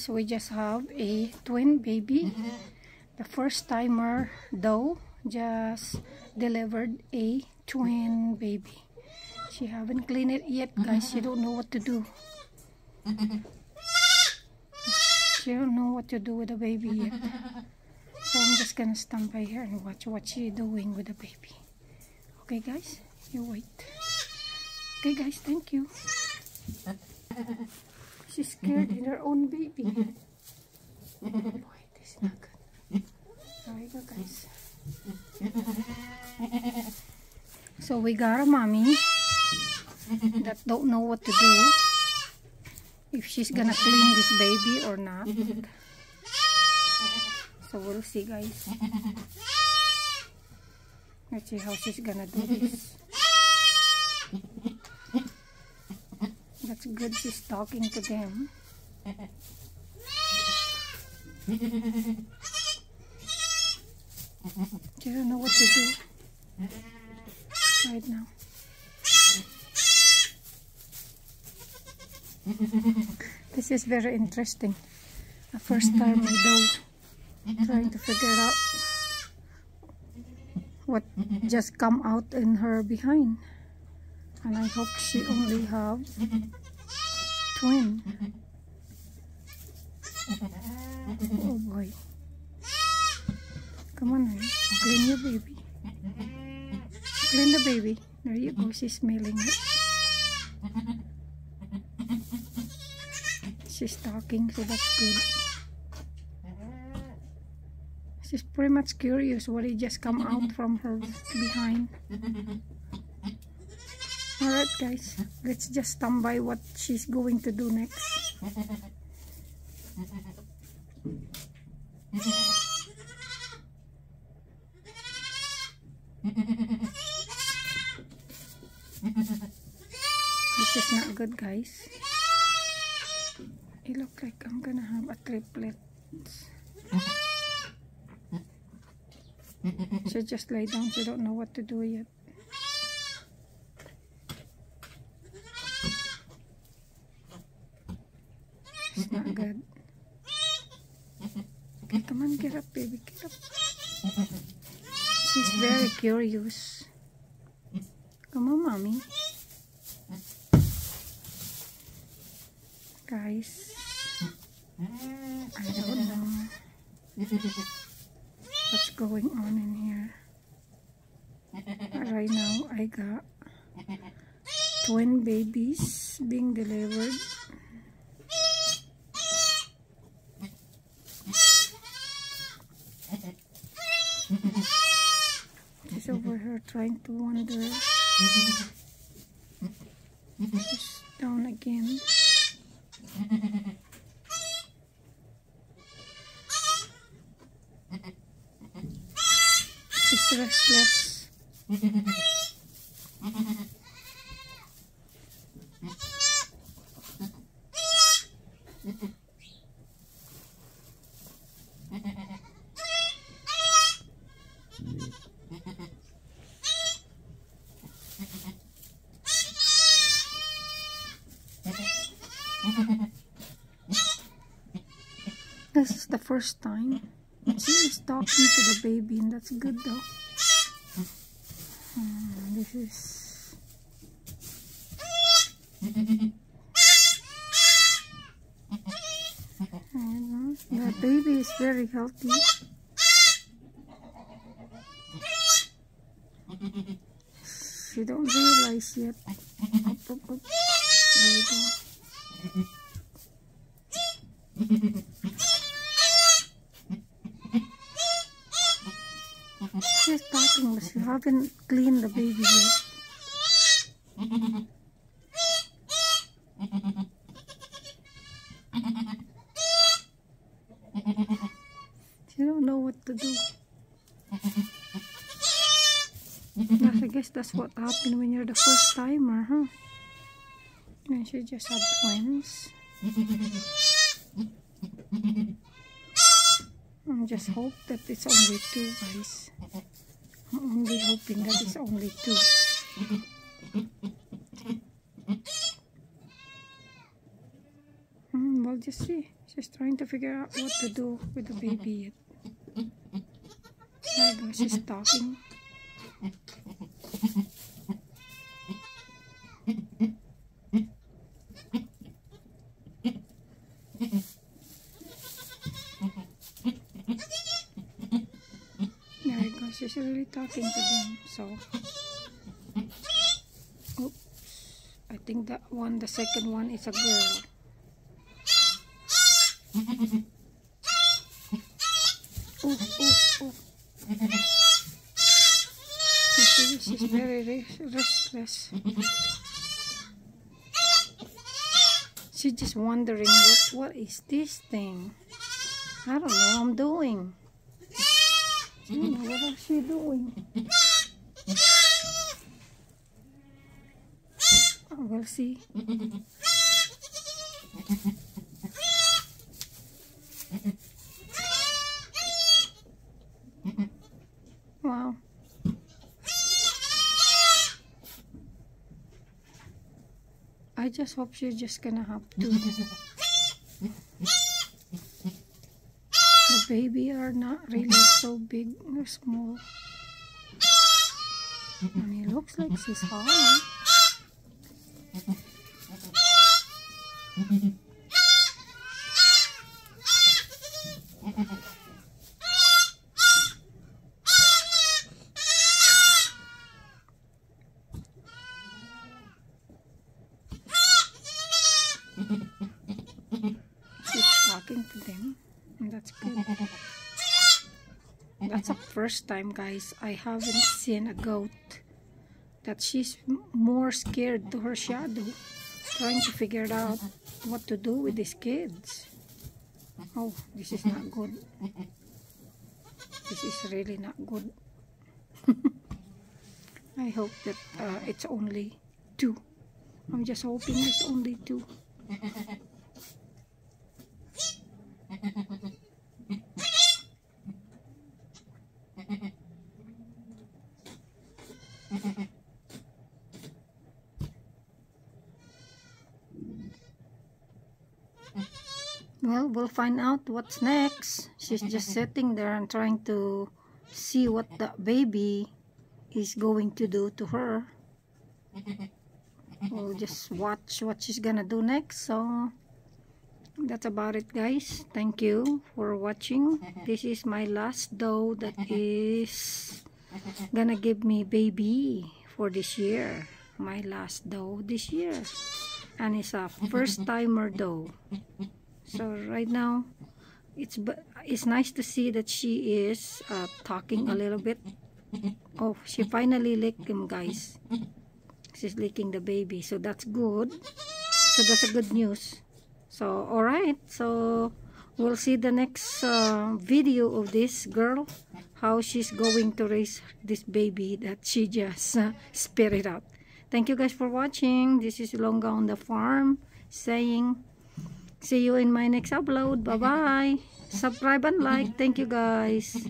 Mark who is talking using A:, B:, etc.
A: So we just have a twin baby. Mm-hmm. The first timer though just delivered a twin baby. She haven't cleaned it yet guys. Mm-hmm. She don't know what to do. Mm-hmm. She don't know what to do with the baby yet. So I'm just gonna stand by here and watch what she doing with the baby. Okay guys, you wait. Okay guys, thank you. She's scared in her own baby. Boy, this is not good. There we go guys. So we got a mommy that don't know what to do. If she's gonna clean this baby or not. So we'll see guys. Let's see how she's gonna do this. That's good she's talking to them. Don't know what to do right now. this is very interesting. The first time I do trying to figure out what just come out in her behind. And I hope she only have twin. Oh boy. Come on, honey. clean your baby. Clean the baby. There you go. She's smelling it. She's talking, so that's good. She's pretty much curious what it just come out from her behind. Alright guys, let's just stand by what she's going to do next. this is not good guys. It looks like I'm gonna have a triplet. She just lay down, she don't know what to do yet. Good. Come on, get up, baby, get up. She's very curious. Come on, mommy. Guys, I don't know what's going on in here. But right now, I got twin babies being delivered. She's over here trying to wander. Down again. She's restless. This is the first time. She is talking to the baby and that's good though. Hmm, this is... Uh, the baby is very healthy. She don't realize yet. There we go. She's talking, but she haven't cleaned the baby yet. She don't know what to do. I guess that's what happened when you're the first timer, huh? And she just had twins. I just hope that it's only two, guys. I'm only hoping that it's only two. Hmm, well, just see. She's trying to figure out what to do with the baby yet. There. She's talking. There you go. She's really talking to them. So, oops. I think that one, the second one, is a girl. Ooh, ooh, ooh. See, she's very restless. She's just wondering what what is this thing? I don't know. I'm doing. Hmm, what is she doing? Oh, we'll see. Wow. I just hope she's just gonna have to. Baby are not really so big or small. And it looks like she's high. She's talking to them. And that's good. That's the first time, guys. I haven't seen a goat that she's more scared to her shadow, trying to figure out what to do with these kids. Oh, this is not good. This is really not good. I hope that uh, it's only two. I'm just hoping it's only two. Well, we'll find out what's next. She's just sitting there and trying to see what the baby is going to do to her. We'll just watch what she's gonna do next. So that's about it, guys. Thank you for watching. This is my last doe that is gonna give me baby for this year. My last doe this year. And it's a first timer doe. So right now, it's it's nice to see that she is uh, talking a little bit. Oh, she finally licked him, guys. She's licking the baby, so that's good. So that's a good news. So all right, so we'll see the next uh, video of this girl, how she's going to raise this baby that she just uh, spit it out. Thank you guys for watching. This is Ilongga on the farm saying. See you in my next upload. Bye-bye. Subscribe and like. Thank you guys.